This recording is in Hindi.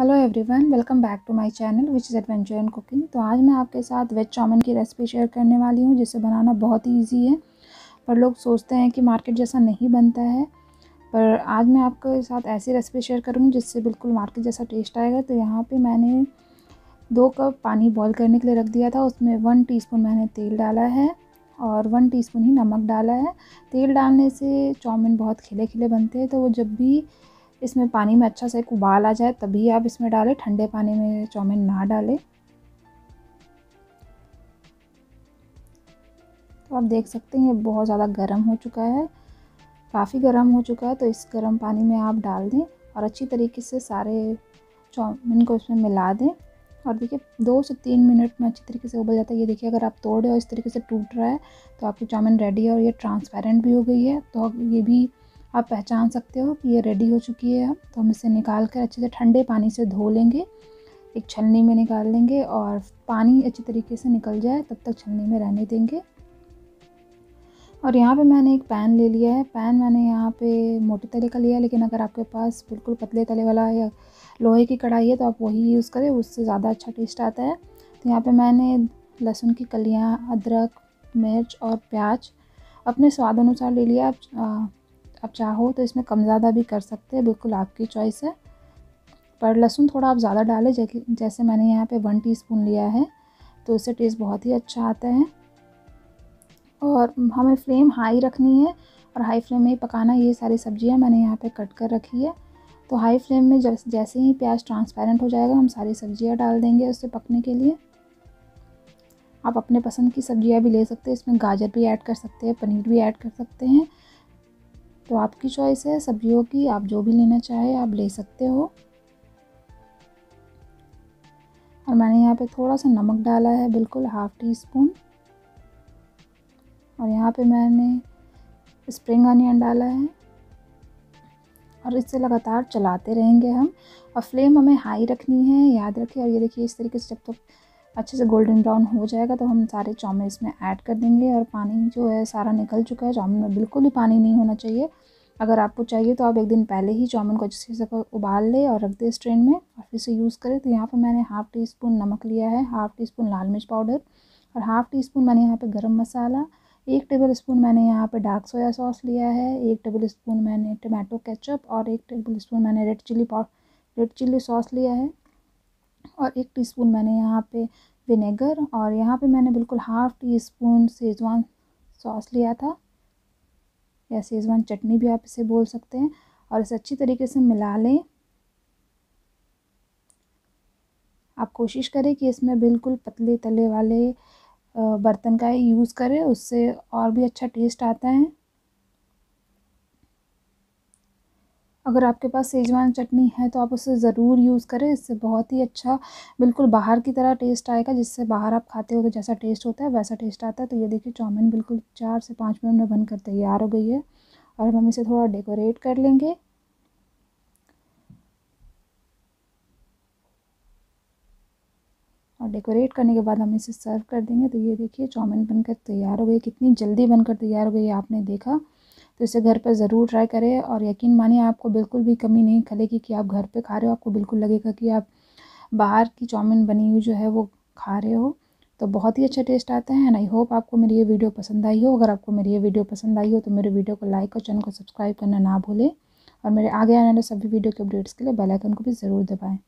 Hello everyone welcome back to my channel which is adventure and cooking तो आज मैं आपके साथ वेज चाउमिन की रेसिपी शेयर करने वाली हूँ, जिसे बनाना बहुत ही ईजी है। पर लोग सोचते हैं कि मार्केट जैसा नहीं बनता है। पर आज मैं आपके साथ ऐसी रेसिपी शेयर करूँगी, जिससे बिल्कुल मार्केट जैसा टेस्ट आएगा। तो यहाँ पर मैंने दो कप पानी बॉयल करने के लिए रख दिया था। उसमें वन टी मैंने तेल डाला है और वन टीस्पून ही नमक डाला है। तेल डालने से चाउमिन बहुत खिले खिले बनते हैं तो वो जब भी इसमें पानी में अच्छा सा एक उबाल आ जाए, तभी आप इसमें डालें, ठंडे पानी में चाउमीन ना डालें। तो आप देख सकते हैं, ये बहुत ज़्यादा गर्म हो चुका है। काफ़ी गर्म हो चुका है तो इस गर्म पानी में आप डाल दें और अच्छी तरीके से सारे चाउमीन को इसमें मिला दें। और देखिए, दो से तीन मिनट में अच्छी तरीके से उबल जाता है। ये देखिए, अगर आप तोड़े और इस तरीके से टूट रहा है तो आपकी चाउमीन रेडी है और ये ट्रांसपेरेंट भी हो गई है। तो ये भी आप पहचान सकते हो कि ये रेडी हो चुकी है तो हम इसे निकाल कर अच्छे से ठंडे पानी से धो लेंगे। एक छलनी में निकाल लेंगे और पानी अच्छी तरीके से निकल जाए, तब तक छलनी में रहने देंगे। और यहाँ पे मैंने एक पैन ले लिया है। पैन मैंने यहाँ पे मोटे तले का लिया है, लेकिन अगर आपके पास बिल्कुल पतले तले वाला या लोहे की कढ़ाई है तो आप वही यूज़ करें, उससे ज़्यादा अच्छा टेस्ट आता है। तो यहाँ पे मैंने लहसुन की कलियाँ, अदरक, मिर्च और प्याज अपने स्वाद अनुसार ले लिया। आप आप चाहो तो इसमें कम ज़्यादा भी कर सकते हैं, बिल्कुल आपकी चॉइस है। पर लहसुन थोड़ा आप ज़्यादा डालें, जैसे मैंने यहाँ पे वन टीस्पून लिया है तो इससे टेस्ट बहुत ही अच्छा आता है। और हमें फ्लेम हाई रखनी है, और हाई फ्लेम में ही पकाना ये सारी सब्ज़ियाँ मैंने यहाँ पे कट कर रखी है। तो हाई फ्लेम में जैसे ही प्याज ट्रांसपेरेंट हो जाएगा, हम सारी सब्ज़ियाँ डाल देंगे उससे पकने के लिए। आप अपने पसंद की सब्ज़ियाँ भी ले सकते हैं, इसमें गाजर भी ऐड कर सकते हैं, पनीर भी ऐड कर सकते हैं। तो आपकी चॉइस है, सब्जियों की, आप जो भी लेना चाहे, आप ले सकते हो। और मैंने यहाँ पे थोड़ा सा नमक डाला है, बिल्कुल हाफ़ टी स्पून और यहाँ पे मैंने स्प्रिंग अनियन डाला है। और इससे लगातार चलाते रहेंगे हम। और फ्लेम हमें हाई रखनी है, याद रखिए। और ये देखिए, इस तरीके से जब तक तो अच्छे से गोल्डन ब्राउन हो जाएगा तो हम सारे चाउमिन इसमें ऐड कर देंगे और पानी जो है सारा निकल चुका है। चाउमिन में बिल्कुल भी पानी नहीं होना चाहिए। अगर आपको चाहिए तो आप एक दिन पहले ही चाउमिन को अच्छे से उबाल लें और रख दें स्ट्रेन में और फिर से यूज़ करें। तो यहाँ पर मैंने हाफ़ टी स्पून नमक लिया है, हाफ़ टी स्पून लाल मिर्च पाउडर और हाफ़ टी स्पून मैंने यहाँ पर गर्म मसाला, एक टेबल स्पून मैंने यहाँ पे डार्क सोया सॉस लिया है, एक टेबल स्पून मैंने टमाटो केचप और एक टेबल स्पून मैंने red chilli red chilli sauce लिया है। और एक टीस्पून मैंने यहाँ पे विनेगर और यहाँ पे मैंने बिल्कुल half tea spoon Schezwan sauce लिया था। या सेजवान चटनी भी आप इसे बोल सकते हैं और इसे अच्छी तरीके से मिला लें। आप कोशिश करें कि इसमें बिल्कुल पतले तले वाले बर्तन का यूज़ करें, उससे और भी अच्छा टेस्ट आता है। अगर आपके पास सेजवान चटनी है तो आप उसे ज़रूर यूज़ करें। इससे बहुत ही अच्छा बिल्कुल बाहर की तरह टेस्ट आएगा, जिससे बाहर आप खाते हो तो जैसा टेस्ट होता है, वैसा टेस्ट आता है। तो ये देखिए, चाउमीन बिल्कुल चार से पाँच मिनट में बनकर तैयार हो गई है। और हम इसे थोड़ा डेकोरेट कर लेंगे। और डेकोरेट करने के बाद हम इसे सर्व कर देंगे। तो ये देखिए, चाउमीन बनकर तैयार हो गई कितनी जल्दी बनकर तैयार हो गई आपने देखा। तो इसे घर पर ज़रूर ट्राई करें और यकीन मानिए आपको बिल्कुल भी कमी नहीं खलेगी कि आप घर पे खा रहे हो, आपको बिल्कुल लगेगा कि आप बाहर की चाउमीन बनी हुई जो है वो खा रहे हो। तो बहुत ही अच्छा टेस्ट आता है एंड आई होप आपको मेरी ये वीडियो पसंद आई हो। अगर आपको मेरी ये वीडियो पसंद आई हो तो मेरे वीडियो को लाइक और चैनल को सब्सक्राइब करना ना भूलें और मेरे आगे आने वाले सभी वीडियो के अपडेट्स के लिए बेल आइकन को भी ज़रूर दबाएँ।